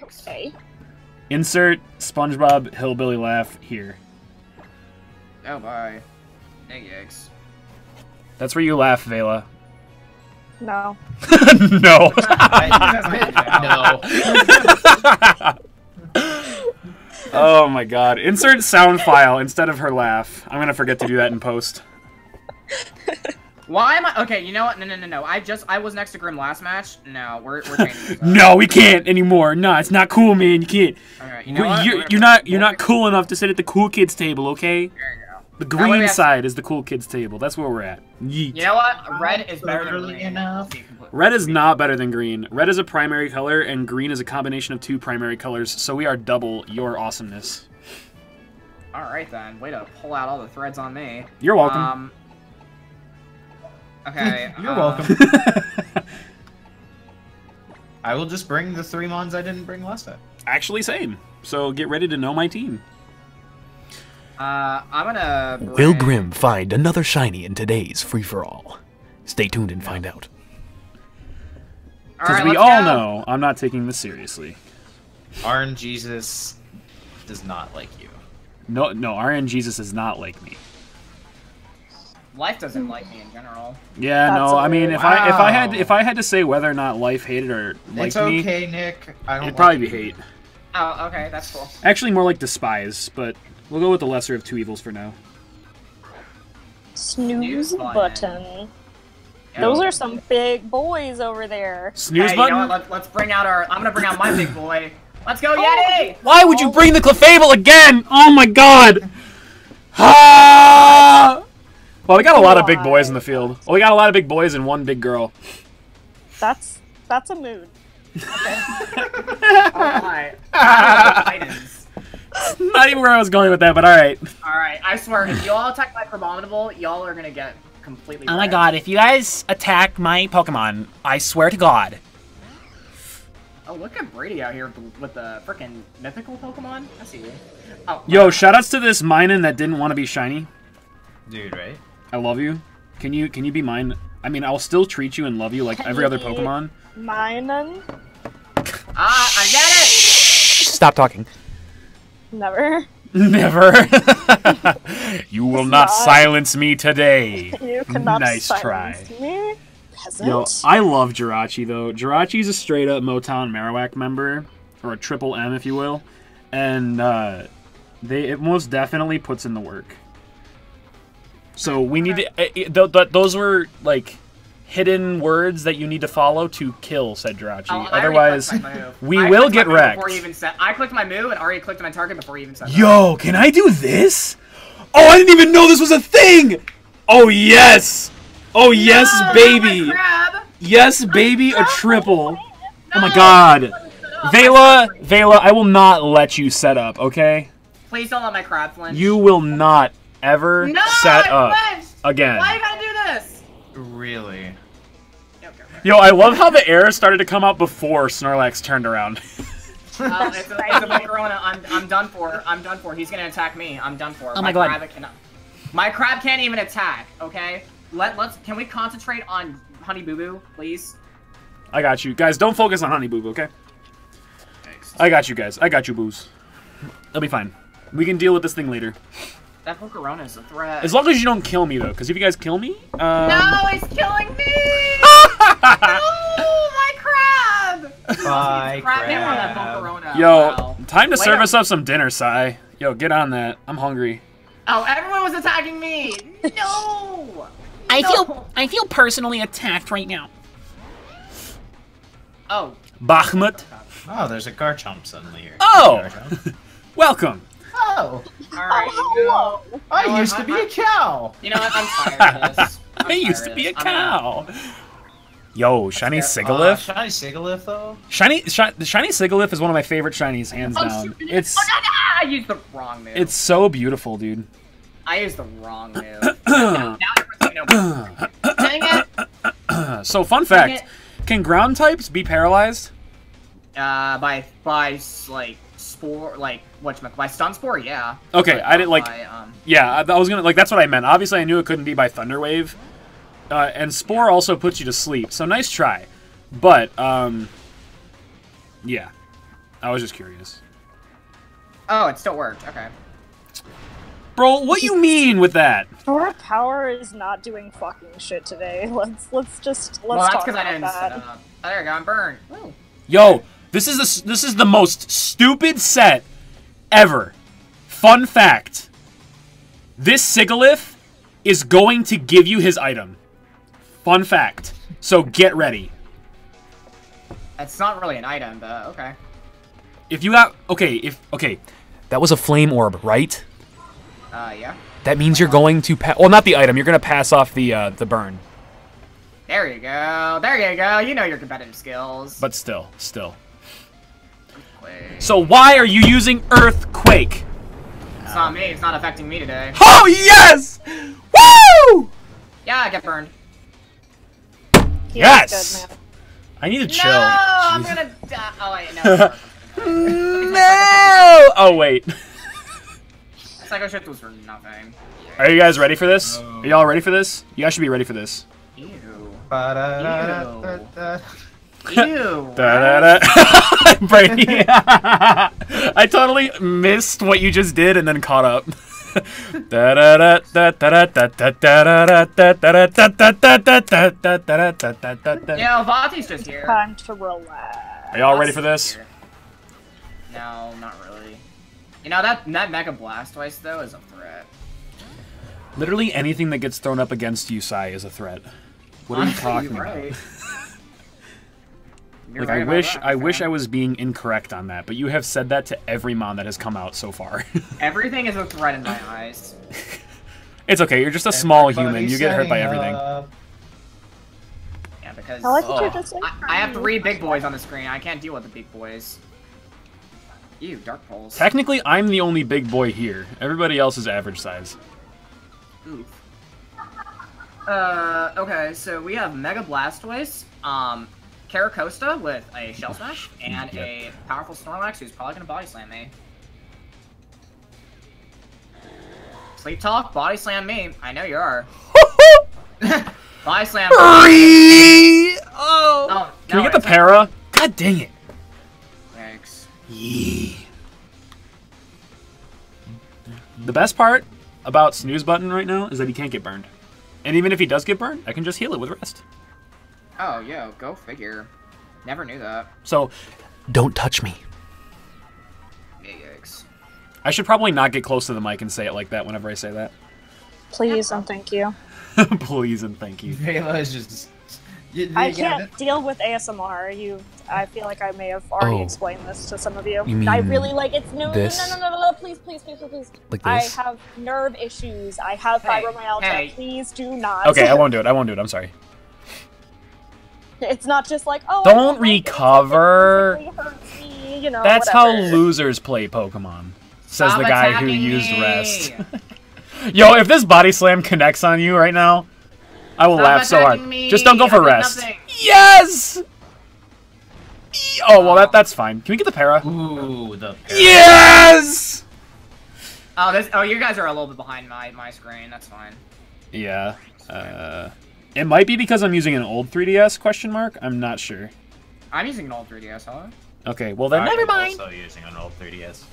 Thanks. Okay. Insert SpongeBob hillbilly laugh here. Oh, bye. Egg eggs. That's where you laugh, Vala. No. No. no. oh my god. Insert sound file instead of her laugh. I'm gonna forget to do that in post. Why am I? Okay, you know what? No, no, no, no. I just I was next to Grim last match. No, we're we're changing. No, we can't anymore. No, it's not cool, man. You can't. All right, you know what? you're, We're- you're not you're not cool enough to sit at the cool kids table, okay? There you go. The That way we green have- side is the cool kids table. That's where we're at. Yeet. You know what? Red is better than green. enough. To be complete- Red is not better than green. Red is a primary color, and green is a combination of two primary colors, so we are double your awesomeness. All right then. Way to pull out all the threads on me. You're welcome. Um. Okay. You're uh, welcome. I will just bring the three mons I didn't bring last time. Actually, same. So get ready to know my team. Uh, I'm gonna. Will Grim find another shiny in today's free for all? Stay tuned and find out. Because right, we let's all go. know I'm not taking this seriously. RN Jesus does not like you. No, no, RN Jesus is not like me. Life doesn't like me in general. Yeah, That's no. a I mean, weird- if I if I had if I had to say whether or not life hated or liked it's me, okay, Nick. I don't. it'd like probably be hate. Oh, okay, that's cool. Actually, more like despise, but we'll go with the lesser of two evils for now. Snooze Snooze button. button. Yeah. Those are some big boys over there. Snooze hey, button. You know what? Let, let's bring out our. I'm gonna bring out my big boy. Let's go, Oh. Yeti! Why would you bring the Clefable again? Oh my god! Ah! Well, we got a lot of big boys in the field. Well, we got a lot of big boys and one big girl. That's that's a mood. Oh my. Titans. Not even where I was going with that, but all right. All right, I swear, if you all attack my Abominable, y'all are gonna get completely. Oh my god, if you guys attack my Pokemon, I swear to god. Oh, look at Brady out here with the- with the freaking mythical Pokemon. I see you. Oh, Yo, shoutouts to this Minun that didn't want to be shiny. dude, right? I love you. Can you can you be mine? I mean, I'll still treat you and love you like Can every you other be- Pokemon. Minun? Ah, I get it. Stop talking. Never. Never. you will not not. silence me today. You cannot nice try. silence me. Peasant. Yo, I love Jirachi though. Jirachi's a straight up Motown Marowak member, or a triple M if you will, and uh, they it most definitely puts in the work. So we need to. eh, eh, th- th- those were like hidden words that you need to follow to kill said Jirachi. Oh, Otherwise, clicked my move. we I will get wrecked. Before he even said, I clicked my move and already clicked my target before he even said. that. Yo, can I do this? Oh, I didn't even know this was a thing. Oh yes. Oh yes, No, baby. Yes, baby, a triple. Oh my god. Vala, Vala, I will not let you set up, okay? Please don't let my crab flinch. You will not ever no, set up flinched! again. Why you gotta do this? Really? Okay, okay. Yo, I love how the air started to come out before Snorlax turned around. Oh, it's a, it's a big. I'm, I'm done for. I'm done for. He's gonna attack me. I'm done for. Oh my God. Crab cannot. My crab can't even attack. Okay. Let let's. Can we concentrate on Honey Boo Boo, please? I got you. Guys, don't focus on Honey Boo Boo, okay? I got you guys. I got you, Boos. It'll be fine. We can deal with this thing later. That Volcarona is a threat. As long as you don't kill me, though, because if you guys kill me, um... no, he's killing me! no, my crab! Bye, Crab him on that Yo, Wow. time to Wait serve a- us up some dinner, Sai. Yo, get on that. I'm hungry. Oh, everyone was attacking me! No! I No. feel I feel personally attacked right now. Oh, Bakhmut, Oh, there's a Garchomp suddenly here. Oh! Garchomp. welcome. Oh, alright. Oh, you know- I used I- to be I- a cow. You know what? I'm tired of this. I'm I used to be a this. I'm gonna- cow. Yo, shiny Uh, Sigilyph. shiny Sigilyph, though. Shiny, shi- the shiny Sigilyph is one of my favorite shinies, hands Oh, down. shoot. It's Oh, no, no, I used the wrong move. it's so beautiful, dude. I used the wrong move. now, now everyone's gonna know. Dang it! So, fun Dang fact: Can ground types be paralyzed? Uh, by by like spore, like what by stun spore, yeah. Okay, But I didn't like. by, um, Yeah, I, I was gonna like. That's what I meant. Obviously, I knew it couldn't be by Thunder Wave, uh, and Spore also puts you to sleep. So nice try, but um, yeah. I was just curious. Oh, it still worked. Okay. Bro, what you mean with that? Aura power is not doing fucking shit today. Let's let's just let's well, that's talk because I about didn't that. it up. Oh, there you go. I'm burned. Ooh. Yo, this is the this is the most stupid set ever. Fun fact: This Sigilyph is going to give you his item. Fun fact. So get ready. It's not really an item, but okay. If you have okay, if okay, That was a flame orb, right? Uh, yeah. That means you're going to pass. Well, not the item. You're going to pass off the uh, the burn. There you go. There you go. You know your competitive skills. but still, still. Wait. So why are you using Earthquake? It's not me. It's not affecting me today. Oh yes! Woo! Yeah, I get burned. He Yes! is good, man. I need to chill. No, I'm gonna die. Oh wait, no. No! Oh wait. Psycho shift was for nothing. Are you guys ready for this? Are y'all ready for this? You guys should be ready for this. Ew. Ba-da-da-da-da. Ew. Brady. I totally missed what you just did and then caught up. Are Yeah, Vati's just here. Time to relax. Are y'all ready for this? No, not really. You know that that Mega Blastoise though is a threat. Literally anything that gets thrown up against you, Sai, is a threat. What are you talking about? Right. You're Like right I wish that, I wish I was being incorrect on that, but you have said that to every mon that has come out so far. Everything is a threat in my eyes. it's okay, you're just a small human. You get hurt by everything. up. Yeah, because I like what oh, you're just saying. I, I have three big boys on the screen. I can't deal with the big boys. Ew, Dark Pulse. Technically, I'm the only big boy here. Everybody else is average size. Oof. Uh, okay, so we have Mega Blastoise, um, Carracosta with a Shell Smash, and a powerful Snorlax who's probably gonna Body Slam me. Sleep Talk, Body Slam me. I know you are. body Slam. oh! Oh, Can we get the para? God dang it. Thanks. Yee. The best part about snooze button right now is that he can't get burned. And even if he does get burned, I can just heal it with rest. Oh, yo, go figure. Never knew that. So Don't touch me. Yikes. I should probably not get close to the mic and say it like that whenever I say that. Please and thank you. Please and thank you. Vala is just. You, I can't it? deal with ASMR. You, I feel like I may have already Oh. explained this to some of you. You mean I really like it's no, no, this? no, no, no, no, no, please, please, please, please, please. Like I have nerve issues. I have Hey, fibromyalgia. hey. Please do not. Okay, I won't do it. I won't do it. I'm sorry. It's not just like oh. Don't like it, it's like it recover. me, you know. That's how losers play Pokemon. Says Stop the guy who used me. rest. Yo, if this body slam connects on you right now, I will Stop laugh so hard. me. Just don't go for rest. nothing. Yes! Oh, well, that that's fine. Can we get the para? Ooh, the. Yes! Oh, this. Oh, you guys are a little bit behind my my screen. That's fine. Yeah. Uh, it might be because I'm using an old 3DS, question mark? I'm not sure. I'm using an old 3DS, huh? Okay, well then, I never am mind. Also using an old 3DS.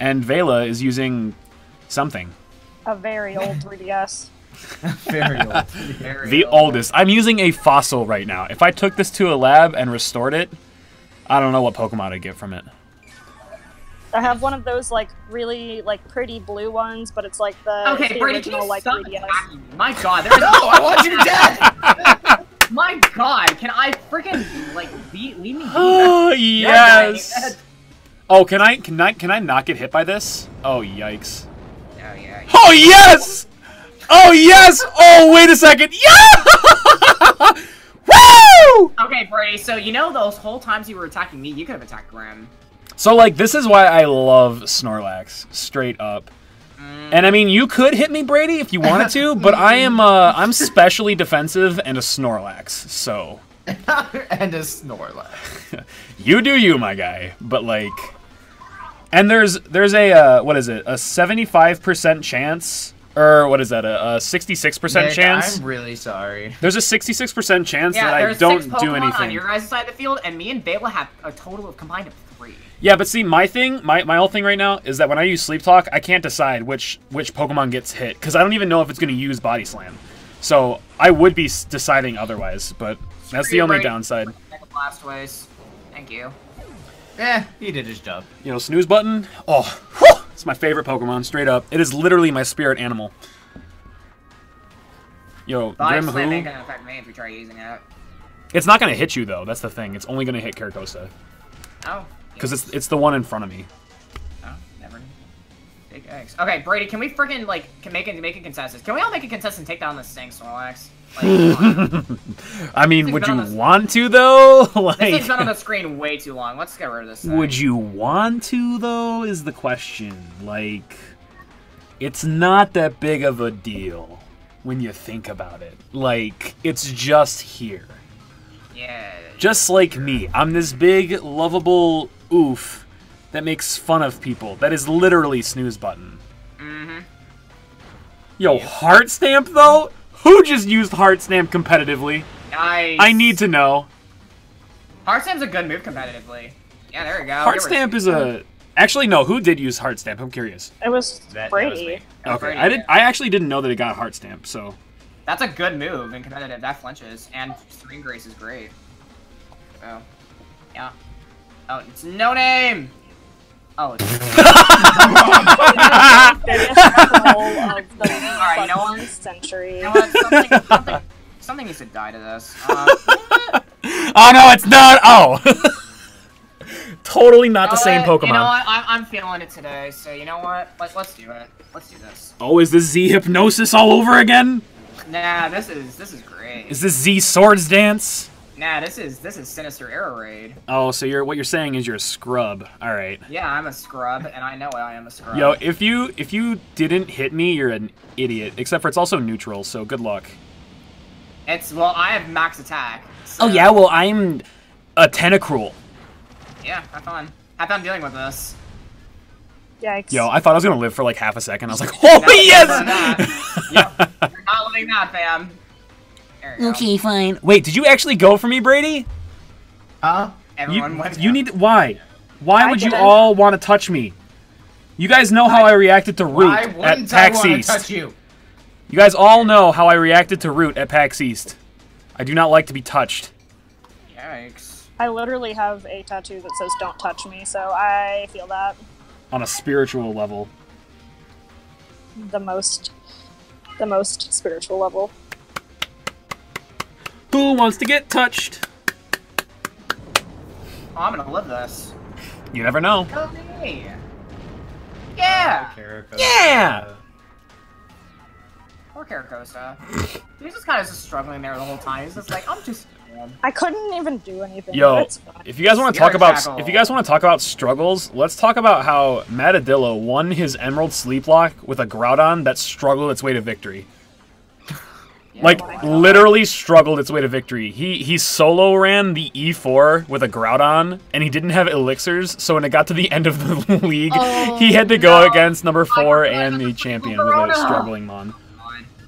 And Vala is using something. A very old 3DS. Very old. Very The old. oldest. I'm using a fossil right now. If I took this to a lab and restored it, I don't know what Pokemon I'd get from it. I have one of those like really like pretty blue ones, but it's like the, it's Okay, the Brady, can original you like stop 3DS. attacking me? My God, there's no, I want you dead! My God, can I freaking like be leave me? Oh Yeah, yes. Oh, can I can I can I not get hit by this? Oh yikes. Oh yeah. Oh yes! Oh yes! Oh wait a second. Yeah! Woo! Okay, Brady. So you know those whole times you were attacking me, you could have attacked Grim. So like this is why I love Snorlax, straight up. And I mean, you could hit me, Brady, if you wanted to, but I am uh I'm specially defensive and a Snorlax, so and a Snorlax. you do you, my guy. But like, and there's there's a uh, what is it? A 75% chance, or what is that? A, a 66% Nick, chance. I'm really sorry. There's a 66% chance Yeah, that I there's don't six do Pokemon anything. on your guys' side of the field, and me and Bela have a total of combined of three. Yeah, but see, my thing, my, my whole thing right now is that when I use Sleep Talk, I can't decide which which Pokemon gets hit because I don't even know if it's going to use Body Slam. So I would be deciding otherwise, but that's the only downside. Mega Blastoise. Thank you. Eh, he did his job. You know, snooze button. Oh, whew, it's my favorite Pokemon. Straight up, it is literally my spirit animal. Yo, Body Grim Slam Who? ain't gonna affect me if we try using it. It's not going to hit you though. That's the thing. It's only going to hit Carracosta Oh. Because it's it's the one in front of me. Oh, never. Big eggs. Okay, Brady, can we freaking like can make it make a consensus? Can we all make a consensus and take down this thing, Snorlax? Like. I mean, would you want to though? this thing's been on the screen way too long. Let's get rid of this. Thing. would you want to though? Is the question. Like, it's not that big of a deal when you think about it. Like, it's just here. Yeah. Just like me, I'm this big, lovable oof that makes fun of people. That is literally snooze button. Mm-hmm. Yo, heart stamp though? Who just used heart stamp competitively? Nice. I need to know. Heart Stamp's a good move competitively. Yeah, there we go. Heart Get stamp is a. Actually, no. Who did use heart stamp? I'm curious. It was That- that was Brady. me. Oh, Okay, Brady, I did. yeah. I actually didn't know that it got heart stamp. So That's a good move in competitive. That flinches, and Serene Grace is great. Oh, yeah. Oh, it's no name. Oh, it's Biggest troll of the Alright, you know what? century. you know what? Something, something, something needs to die to this. Um, Oh no, it's not. Oh. totally not the you know same what? Pokemon. You know what? I'm, I'm feeling it today. So you know what? Let, let's do it. Let's do this. Oh, is this Z hypnosis all over again? Nah, this is this is great. Is this Z swords dance? Nah, this is this is Sinister Arrow Raid. Oh, so you're what you're saying is you're a scrub. All right. Yeah, I'm a scrub, and I know I am a scrub. Yo, if you if you didn't hit me, you're an idiot. Except for it's also neutral, so good luck. It's well, I have max attack. Oh yeah, well I'm a Tentacruel. Yeah, have fun. Have fun dealing with this. Yikes. Yo, I thought I was gonna live for like half a second. I was like, Now oh yes! Yep. You're not living that, fam. There you go. Okay, fine. Wait, did you actually go for me, Brady? Huh? Everyone You, went you need why? Why I would you didn't. all want to touch me? You guys know how I reacted to Root Why at wouldn't I PAX East. touch you? You guys all know how I reacted to Root at PAX East. I do not like to be touched. Yikes. I literally have a tattoo that says "Don't touch me," so I feel that On a spiritual level. the most, the most spiritual level. Who wants to get touched? Oh, I'm gonna live this. You never know. Go me. Yeah. Carracosta. Yeah! Poor Carracosta. He's just kind of just struggling there the whole time. He's just like, I'm just. I couldn't even do anything. Yo, but it's fine. if you guys want to talk about Tackle. if you guys want to talk about struggles, let's talk about how Matadillo won his Emerald Sleep Lock with a Groudon that struggled its way to victory. Like literally struggled its way to victory. He he solo ran the E4 with a Groudon, and he didn't have elixirs. So when it got to the end of the league, Oh, he had to go no. against number four and the champion with a struggling Mon.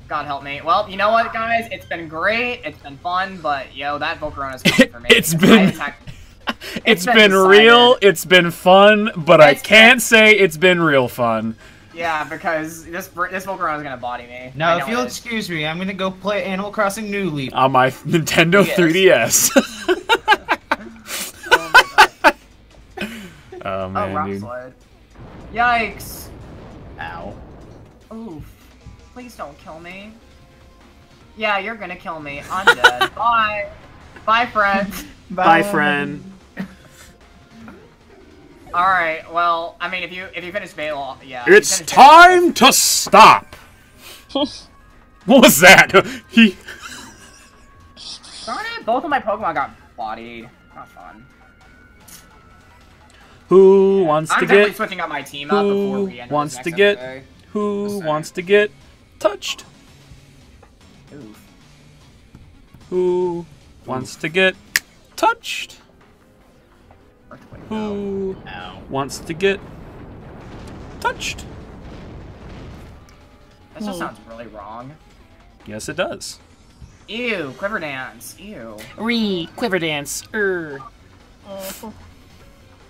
God. Help me. Well, you know what, guys? It's been great. It's been fun, but yo, that Volcarona's coming for me. it's been- I attacked- It's been been real. It's been fun, but I It's been- can't say it's been real fun. Yeah, because this this is gonna body me. No, if you'll it is. excuse me, I'm gonna go play Animal Crossing New Leaf. on my Nintendo Yes. 3DS. oh Oh, man, rock dude. slide. Yikes. Ow. Oof. Please don't kill me. Yeah, you're gonna kill me. I'm dead. Bye. Bye, friends. Bye, friend. Alright, well, I mean, if you if you finish Bail, yeah. It's finish time to stop. what was that? he. Darn it, both of my Pokemon got bodied. Not fun. Who wants to get. I'm definitely switching up my team up before Who we end wants to get? episode. Who wants to get touched? Oof. Who wants to get touched? Earthquake. Who Ow. wants to get touched? That just sounds really wrong. Yes, it does. Ew, Quiver Dance. Ew. Re Quiver Dance. Er. Mhm.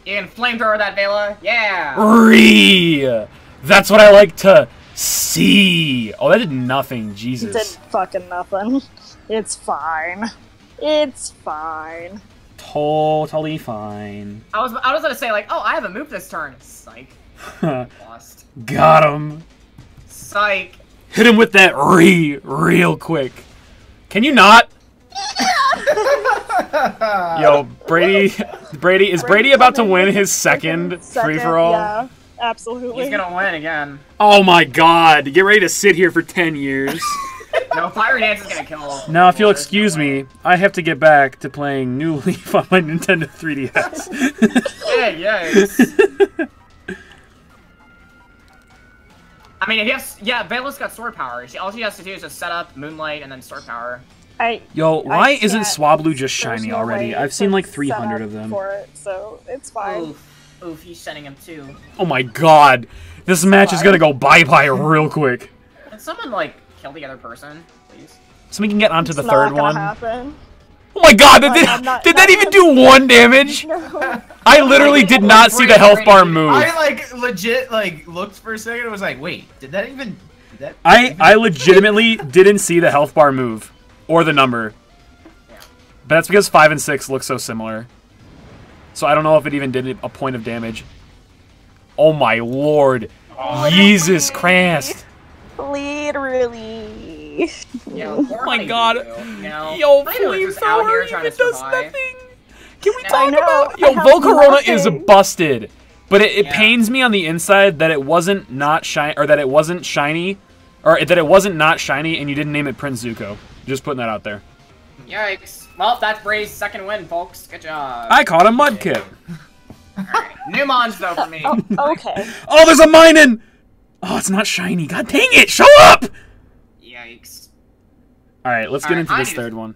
You can flamethrower that Vala. Yeah. Ree! That's what I like to see. Oh, that did nothing. Jesus. It did fucking nothing. It's fine. It's fine. Totally fine. I was I was gonna say like, oh, I have a move this turn. Psych. Lost. Got him. Psych. Hit him with that re real quick. Can you not? Yo, Brady, Brady is Brady about to win his second free for all? Yeah, absolutely. He's gonna win again. Oh my God! Get ready to sit here for ten years. No, Fiery Dance is gonna kill. Now, if you'll excuse no me, I have to get back to playing New Leaf on my Nintendo 3DS. Yeah, yeah. I mean, if you have, yeah, Vala's got sword power. She, all she has to do is just set up Moonlight and then sword power. I, Yo, why isn't Swablu just shiny no already? I've seen like 300 of them. For it, so it's fine. Oof, oof, he's sending him too. Oh my God, this match is gonna go bye bye real quick. Can someone like kill the other person, please? So we can get onto It's the third gonna one. Happen. Oh my God, did, I'm- did, I'm not- did that even do one damage? No. I literally did not see the health bar move. I like legit like looked for a second and was like, wait, did that even? Did that I even- I legitimately didn't see the health bar move or the number. But that's because five and six look so similar. So I don't know if it even did a point of damage. Oh my lord! Jesus Christ! Literally. Yeah, Oh my God. You Yo, Honeydew is just out flamethrower even to does nothing. Can we I talk about? Yo, have Volcarona is busted, but it, it Yeah. pains me on the inside that it wasn't not shiny, or that it wasn't shiny, or that it wasn't not shiny, and you didn't name it Prince Zuko. Just putting that out there. Yikes. Well, that's Bray's second win, folks. Good job. I caught a mudkip. Alright. New mons, though, for me. Oh, okay. Oh, there's a Minun! Oh, it's not shiny. God dang it! Show up! Yikes. All right, let's get All right, into I this third one.